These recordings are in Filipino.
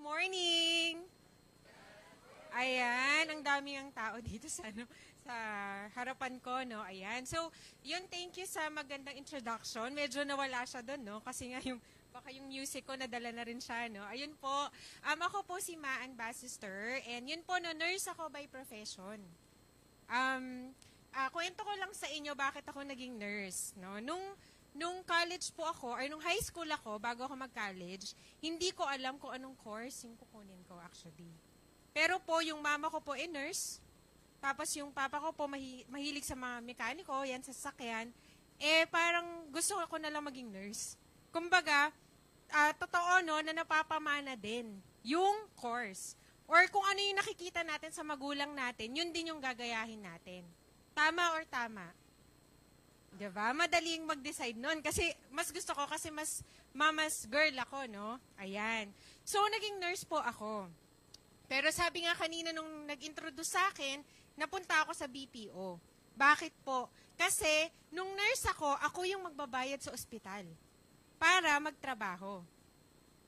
morning! Ayan, ang dami ang tao dito sa ano sa harapan ko, no? Ayan. So, yun, thank you sa magandang introduction. Medyo nawala siya doon, no? Kasi nga yung baka yung music ko nadala na rin siya, no? Ayun po. Um, ako po si Maan Basister and yun po, no, nurse ako by profession. Um, ah, kwento ko lang sa inyo bakit ako naging nurse, no? Nung nung college po ako, or nung high school ako, bago ako mag-college, hindi ko alam kung anong course yung kukunin ko actually. Pero po, yung mama ko po ay nurse. Tapos yung papa ko po mahi- mahilig sa mga mekaniko, yan sa sasakyan. Eh, parang gusto ko na lang maging nurse. Kumbaga, ah, totoo no, na napapamana din yung course. Or kung ano yung nakikita natin sa magulang natin, yun din yung gagayahin natin. Tama or tama? 'Di ba? Madaling mag-decide noon kasi mas gusto ko kasi mas mama's girl ako, no? Ayan. So naging nurse po ako. Pero sabi nga kanina nung nag-introduce sa akin, napunta ako sa BPO. Bakit po? Kasi nung nurse ako, ako yung magbabayad sa ospital para magtrabaho.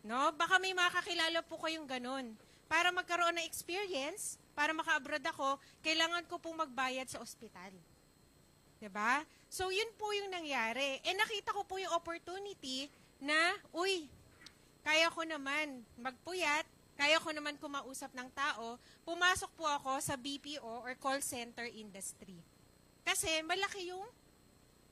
No? Baka may makakilala po kayong ganun. Para magkaroon ng experience, para maka-abroad ako, kailangan ko pong magbayad sa ospital. 'Di ba? So yun po yung nangyari. Eh nakita ko po yung opportunity na, uy, kaya ko naman magpuyat, kaya ko naman kumausap ng tao, pumasok po ako sa BPO or call center industry. Kasi malaki yung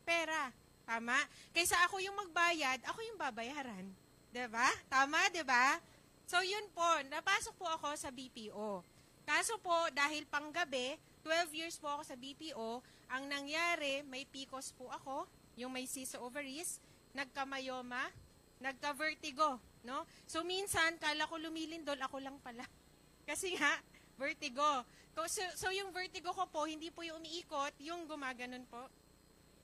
pera. Tama? Kaysa ako yung magbayad, ako yung babayaran. ba? Tama, 'di ba? So yun po, napasok po ako sa BPO. Kaso po, dahil panggabi, 12 years po ako sa BPO, ang nangyari, may PCOS po ako, yung may cyst ovaries, nagkamayoma, nagka-vertigo, no? So minsan, kala ko lumilindol, ako lang pala. Kasi nga, vertigo. So, so yung vertigo ko po, hindi po yung umiikot, yung gumaganon po.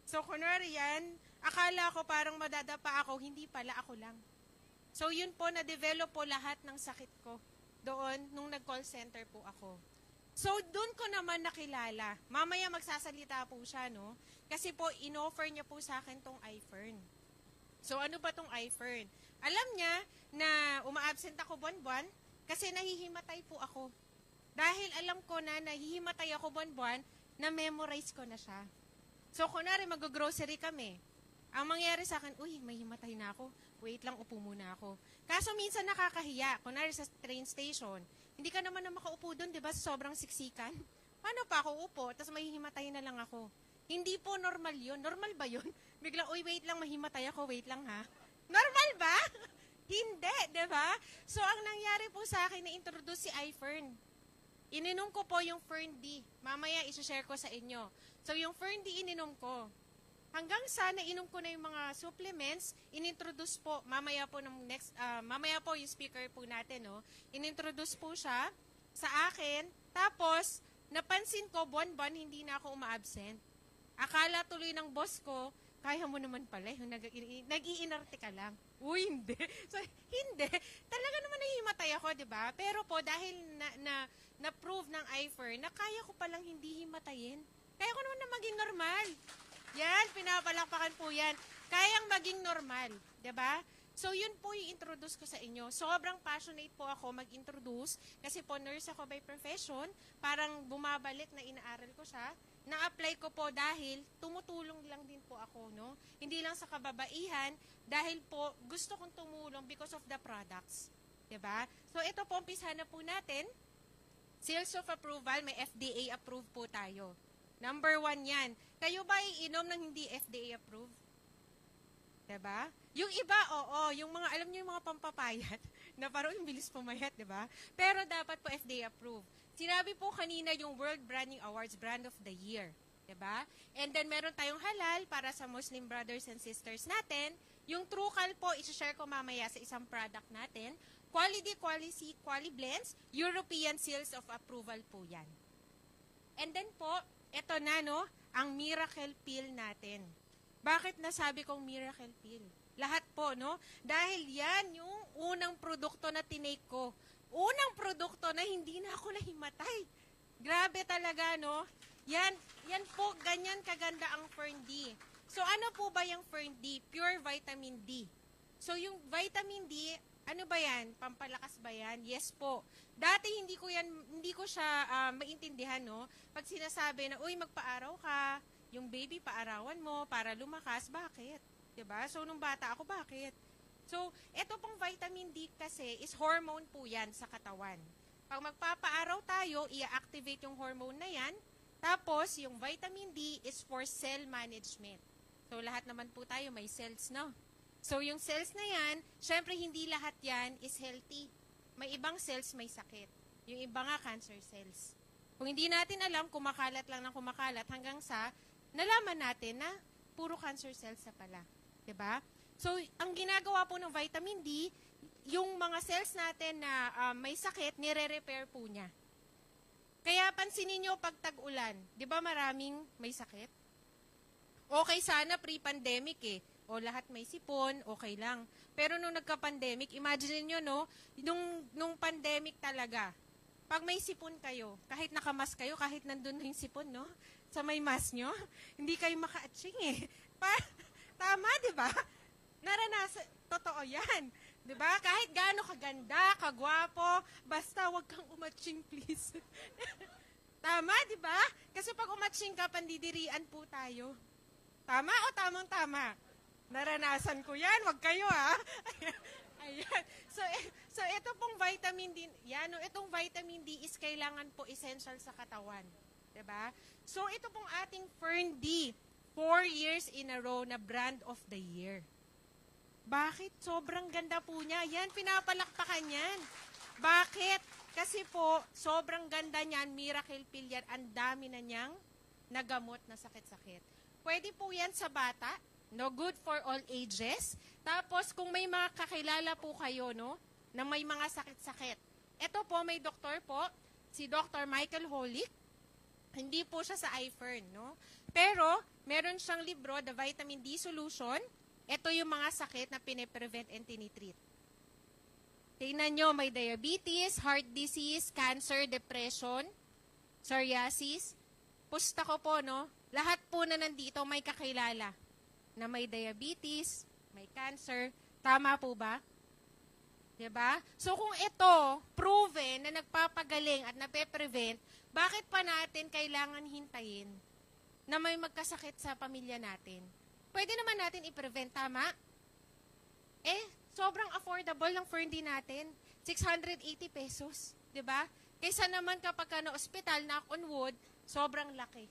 So kunwari yan, akala ko parang madadapa ako, hindi pala ako lang. So yun po, na-develop po lahat ng sakit ko doon nung nag-call center po ako. So, doon ko naman nakilala. Mamaya magsasalita po siya, no? Kasi po, in-offer niya po sa akin tong iFern. So, ano ba tong iFern? Alam niya na uma-absent ako buwan-buwan kasi nahihimatay po ako. Dahil alam ko na nahihimatay ako buwan-buwan, na-memorize ko na siya. So, kunwari mag-grocery kami. Ang mangyari sa akin, uy, may himatay na ako. Wait lang, upo muna ako. Kaso minsan nakakahiya. Kunwari sa train station, hindi ka naman na makaupo doon, di ba? Sobrang siksikan. Paano pa ako upo? Tapos may himatay na lang ako. Hindi po normal yun. Normal ba yun? Bigla, uy, wait lang, mahimatay ako. Wait lang, ha? Normal ba? Hindi, di ba? So, ang nangyari po sa akin, na-introduce si iFern. Ininom ko po yung Fern D. Mamaya, isa-share ko sa inyo. So, yung Fern D, ininom ko. Hanggang sa nainom ko na yung mga supplements, inintroduce po, mamaya po ng next, ah, mamaya po yung speaker po natin, no? Inintroduce po siya sa akin. Tapos, napansin ko, buwan-buwan, hindi na ako uma-absent. Akala tuloy ng boss ko, kaya mo naman pala, yung nag- nag-iinarte ka lang. Uy, hindi. So, hindi. Talaga naman nahihimatay ako, di ba? Pero po, dahil na, na, na-prove ng IFER na kaya ko palang hindi himatayin, kaya ko naman na maging normal. Yan, pinapalakpakan po yan. Kayang maging normal, 'di ba? So, yun po yung introduce ko sa inyo. Sobrang passionate po ako mag-introduce kasi po nurse ako by profession. Parang bumabalik na inaaral ko siya. Na-apply ko po dahil tumutulong lang din po ako, no? Hindi lang sa kababaihan, dahil po gusto kong tumulong because of the products. ba? So, ito po, umpisa na po natin. Seals of approval, may FDA approved po tayo. Number one yan. Kayo ba iinom ng hindi FDA approved? Diba? Yung iba, oo. Yung mga, alam niyo yung mga pampapayat, na parang yung bilis pumayat, diba? Pero dapat po FDA approved. Sinabi po kanina yung World Branding Awards Brand of the Year. Diba? And then meron tayong halal para sa Muslim brothers and sisters natin. Yung Trucal po, isi-share ko mamaya sa isang product natin. Quality, quality, quality blends, European Seals of Approval po yan. And then po, eto na no, ang miracle pill natin. Bakit nasabi kong miracle pill? Lahat po, no? Dahil yan yung unang produkto na tinake ko. Unang produkto na hindi na ako nahimatay. Grabe talaga, no? Yan, yan po, ganyan kaganda ang Fern D. So ano po ba yung Fern D? Pure vitamin D. So yung vitamin D, Ano ba yan? Pampalakas ba yan? Yes po. Dati hindi ko yan, hindi ko siya ah, maintindihan, no? Pag sinasabi na, uy, magpaaraw ka, yung baby paarawan mo para lumakas, bakit? 'Di ba? So, nung bata ako, bakit? So, ito pong vitamin D kasi is hormone po yan sa katawan. Pag magpapaaraw tayo, i-activate yung hormone na yan. Tapos, yung vitamin D is for cell management. So, lahat naman po tayo may cells, no? So, yung cells na yan, syempre hindi lahat yan is healthy. May ibang cells may sakit. Yung iba nga cancer cells. Kung hindi natin alam, kumakalat lang ng kumakalat hanggang sa nalaman natin na puro cancer cells na pala. ba? So, ang ginagawa po ng vitamin D, yung mga cells natin na ah, may sakit, nire-repair po niya. Kaya pansinin nyo pag tag-ulan, di ba maraming may sakit? Okay sana pre-pandemic eh. O lahat may sipon, okay lang. Pero nung nagka-pandemic, imagine nyo no, nung, nung pandemic talaga, pag may sipon kayo, kahit nakamas kayo, kahit nandun na yung sipon, no? Sa may mask nyo, hindi kayo maka-atching eh. Pa, tama, di ba? Naranasan, totoo yan. Di ba? Kahit gaano kaganda, kagwapo, basta wag kang umatching, please. Tama, di ba? Kasi pag umatching ka, pandidirian po tayo. Tama o tamang-tama? Naranasan ko yan. Wag kayo, ha? Ayan. So, eh, so ito pong vitamin D, yan, no, itong vitamin D is kailangan po essential sa katawan. ba? So, ito pong ating Fern D, four years in a row na brand of the year. Bakit? Sobrang ganda po niya. Yan, pinapalakpakan yan. Bakit? Kasi po, sobrang ganda niyan, miracle pill yan. Ang dami na niyang nagamot na sakit-sakit. Pwede po yan sa bata, no? Good for all ages. Tapos, kung may mga kakilala po kayo, no? Na may mga sakit-sakit. Ito po, may doktor po, si Dr. Michael Holick. Hindi po siya sa iFern, no? Pero, meron siyang libro, The Vitamin D Solution. Ito yung mga sakit na pine-prevent and tinitreat. Tingnan nyo, may diabetes, heart disease, cancer, depression, psoriasis. Pusta ko po, no? Lahat po na nandito may kakilala na may diabetes, may cancer. Tama po ba? 'Di ba? So kung ito, proven na nagpapagaling at nape-prevent, bakit pa natin kailangan hintayin na may magkasakit sa pamilya natin? Pwede naman natin i-prevent, tama? Eh, sobrang affordable ng Ferndi natin. 680 pesos, 'di ba? Kaysa naman kapag ka na ospital, knock on wood, sobrang laki.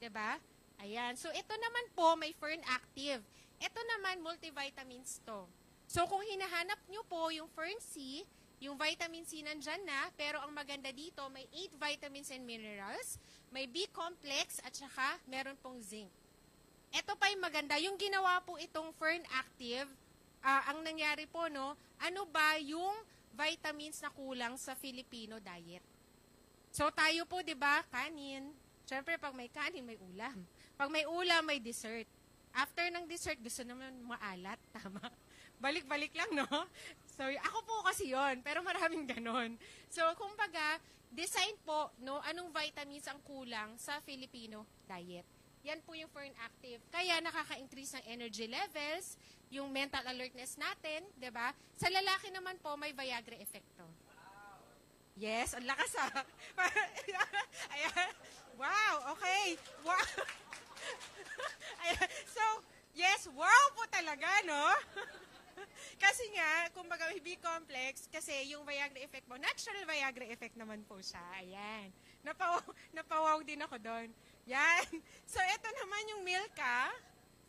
'Di ba? Ayan. So ito naman po may Fern Active. Ito naman multivitamins to. So kung hinahanap nyo po yung Fern C, yung vitamin C nandyan na, pero ang maganda dito, may 8 vitamins and minerals, may B-complex, at saka meron pong zinc. Ito pa yung maganda, yung ginawa po itong Fern Active, ah, ang nangyari po, no, ano ba yung vitamins na kulang sa Filipino diet? So tayo po, 'di ba, kanin. Syempre pag may kanin, may ulam. Pag may ulam, may dessert. After ng dessert, gusto naman maalat, tama? Balik-balik lang, no? So, ako po kasi yon pero maraming ganon. So, kumbaga, design po, no, anong vitamins ang kulang sa Filipino diet. Yan po yung Fern Active. Kaya nakaka-increase ng energy levels, yung mental alertness natin, 'di ba? Sa lalaki naman po may Viagra effecto. Yes, ang lakas ah. Wow, okay. Wow. So, yes, wow po talaga, no? kasi nga, kumbaga may B-complex, kasi yung Viagra effect mo, natural Viagra effect naman po siya. Ayan. Napaw, napawaw din ako doon. Yan. So, ito naman yung Milka.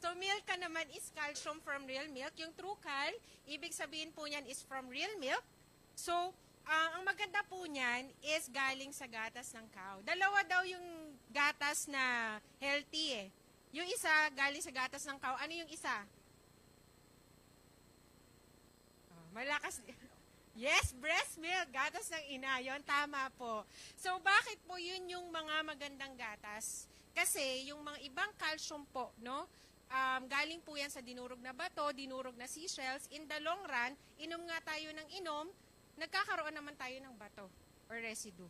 So, Milka naman is calcium from real milk. Yung Trucal, ibig sabihin po niyan is from real milk. So, ang ang maganda po niyan is galing sa gatas ng cow. Dalawa daw yung gatas na healthy eh. Yung isa galing sa gatas ng cow. Ano yung isa? Oh, malakas. Yes, breast milk, gatas ng ina, yon tama po. So, bakit po yun yung mga magandang gatas? Kasi, yung mga ibang calcium po, no, um, galing po yan sa dinurog na bato, dinurog na seashells. In the long run, inom nga tayo ng inom, nagkakaroon naman tayo ng bato or residue.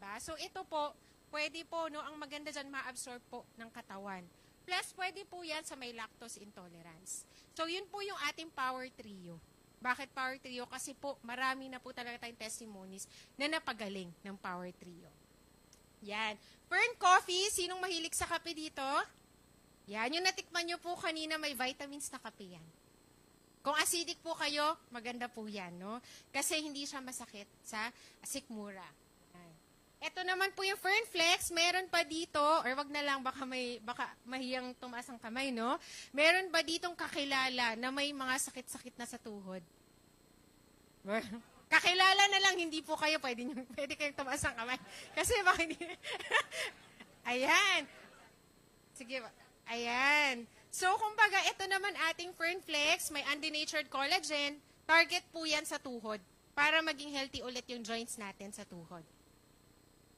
ba? So ito po, pwede po no ang maganda diyan ma-absorb po ng katawan. Plus pwede po 'yan sa may lactose intolerance. So yun po yung ating power trio. Bakit Power Trio? Kasi po, marami na po talaga tayong testimonies na napagaling ng Power Trio. Yan. Fern Coffee, sinong mahilig sa kape dito? Yan, yung natikman nyo po kanina, may vitamins na kape yan. Kung acidic po kayo, maganda po yan, no? Kasi hindi siya masakit sa sikmura. Ito naman po yung Fern Flex, meron pa dito, or wag na lang, baka, may, baka mahiyang tumaas ang kamay, no? Meron ba ditong kakilala na may mga sakit-sakit na sa tuhod? Kakilala na lang, hindi po kayo, pwede, nyo, pwede kayong tumaas ang kamay. Kasi baka hindi... Ayan. Sige, ayan. So, kumbaga, ito naman ating Fern Flex, may undenatured collagen. Target po yan sa tuhod para maging healthy ulit yung joints natin sa tuhod.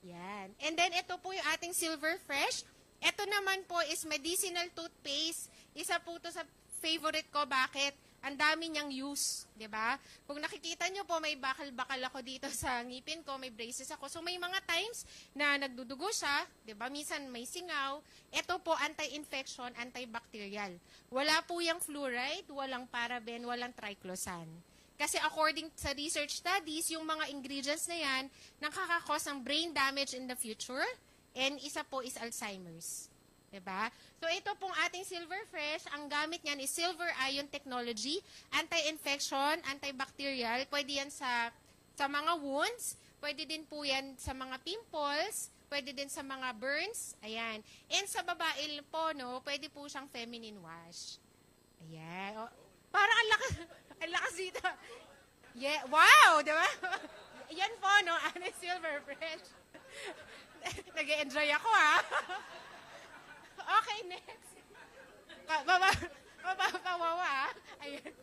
Yan. And then, ito po yung ating Silver Fresh. Ito naman po is medicinal toothpaste. Isa po to sa favorite ko. Bakit? Ang dami niyang use, 'di ba? Kung nakikita niyo po may bakal-bakal ako dito sa ngipin ko, may braces ako. So may mga times na nagdudugo siya, 'di ba? Minsan may singaw. Ito po anti-infection, antibacterial. Wala po yung fluoride, walang paraben, walang triclosan. Kasi according sa research studies, yung mga ingredients na yan, nakakakos ng brain damage in the future, and isa po is Alzheimer's. 'Di ba? So ito pong ating Silver Fresh, ang gamit niyan is silver ion technology, anti-infection, antibacterial, pwede yan sa sa mga wounds, pwede din po yan sa mga pimples, pwede din sa mga burns, ayan. And sa babae po, no, pwede po siyang feminine wash. Ayan. O, parang ang lakas, ang lakas dito. Yeah, wow, di ba? Yan po, no, ano Silver Fresh. Nag-enjoy ako, ha? Okay, next. Baba, mapapawawa. Ayan.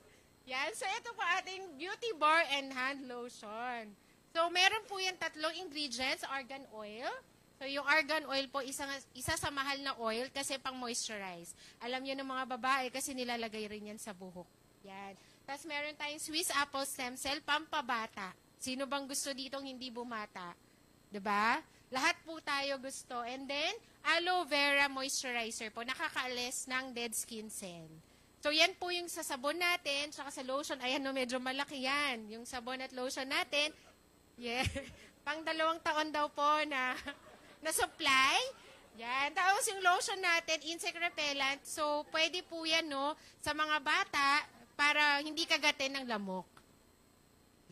Yan. So, ito po ating beauty bar and hand lotion. So, meron po yan tatlong ingredients, argan oil. So, yung argan oil po, isa, isa sa mahal na oil kasi pang moisturize. Alam niyo ng mga babae kasi nilalagay rin yan sa buhok. Yan. Tapos, meron tayong Swiss apple stem cell, pampabata. Sino bang gusto ditong hindi bumata? 'Di ba? Lahat po tayo gusto. And then, aloe vera moisturizer po, nakakaalis ng dead skin cell. So, yan po yung sa sabon natin, saka sa lotion. Ayan, no, medyo malaki yan. Yung sabon at lotion natin, yeah, pang dalawang taon daw po na, na supply. Yan. Tapos yung lotion natin, insect repellent. So, pwede po yan, no, sa mga bata, para hindi kagatin ng lamok.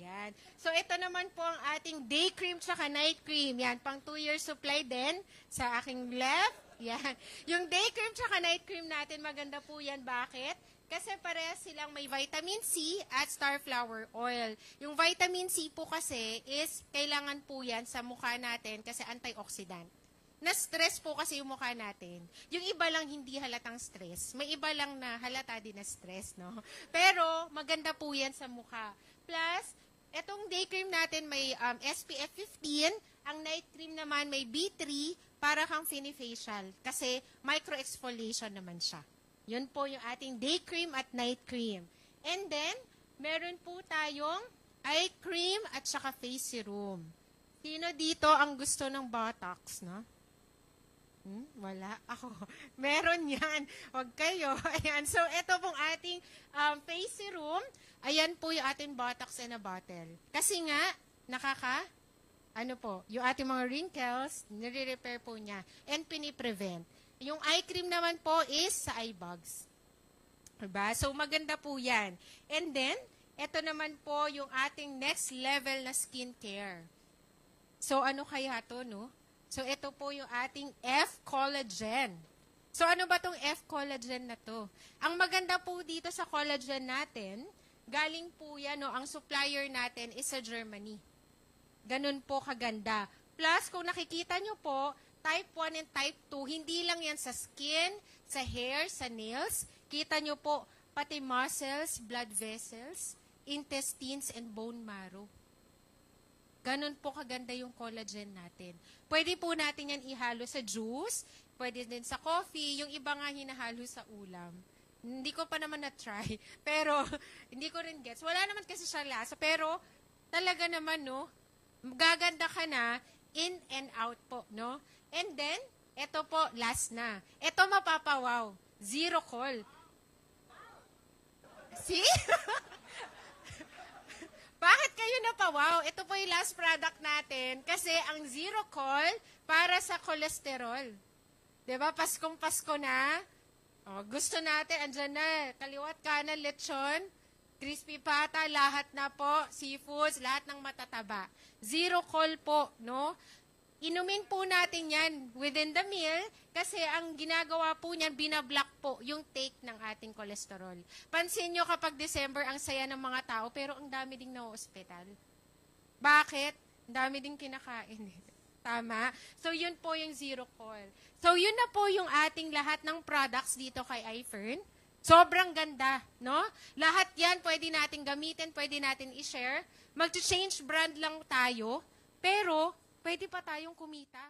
Yan. So, ito naman po ang ating day cream tsaka night cream. Yan, pang 2 years supply din sa aking left. Yan. Yung day cream tsaka night cream natin, maganda po yan. Bakit? Kasi parehas silang may vitamin C at starflower oil. Yung vitamin C po kasi is kailangan po yan sa mukha natin kasi antioxidant. Na-stress po kasi yung mukha natin. Yung iba lang hindi halatang stress. May iba lang na halata din na stress, no? Pero maganda po yan sa mukha. Plus, etong day cream natin may um, SPF 15, ang night cream naman may B3 para kang finifacial kasi microexfoliation naman siya. Yun po yung ating day cream at night cream. And then, meron po tayong eye cream at saka face serum. Sino dito ang gusto ng Botox, no? Hmm, wala. Ako. Meron yan. Huwag kayo. Ayan. So, ito pong ating um, face serum. Ayan po yung ating Botox in a bottle. Kasi nga, nakaka, ano po, yung ating mga wrinkles, nire-repair po niya. And piniprevent. Yung eye cream naman po is sa eye bags. Diba? So, maganda po yan. And then, ito naman po yung ating next level na skincare. So, ano kaya to, no? So, ito po yung ating F-collagen. So, ano ba tong F-collagen na to? Ang maganda po dito sa collagen natin, galing po yan, no, ang supplier natin is sa Germany. Ganun po kaganda. Plus, kung nakikita nyo po, type 1 and type 2, hindi lang yan sa skin, sa hair, sa nails. Kita nyo po, pati muscles, blood vessels, intestines, and bone marrow. Ganun po kaganda yung collagen natin. Pwede po natin yan ihalo sa juice, pwede din sa coffee, yung iba nga hinahalo sa ulam. Hindi ko pa naman na-try, pero hindi ko rin gets. Wala naman kasi siya lasa, pero talaga naman, no, gaganda ka na in and out po, no? And then, eto po, last na. Eto mapapawaw. Zero call. See? Bakit kayo napawaw? Ito po yung last product natin kasi ang zero call para sa cholesterol. ba? Paskong Pasko na. Oh, gusto natin, andyan na, kaliwat kanan lechon, crispy pata, lahat na po, seafoods, lahat ng matataba. Zero call po, no? Inumin po natin yan within the meal kasi ang ginagawa po niyan, binablock po yung take ng ating kolesterol. Pansin nyo kapag December, ang saya ng mga tao, pero ang dami ding na-hospital. Bakit? Ang dami ding kinakain. Tama? So, yun po yung zero call. So, yun na po yung ating lahat ng products dito kay iFern. Sobrang ganda, no? Lahat yan pwede natin gamitin, pwede natin i-share. Mag-change brand lang tayo, pero pwede pa tayong kumita.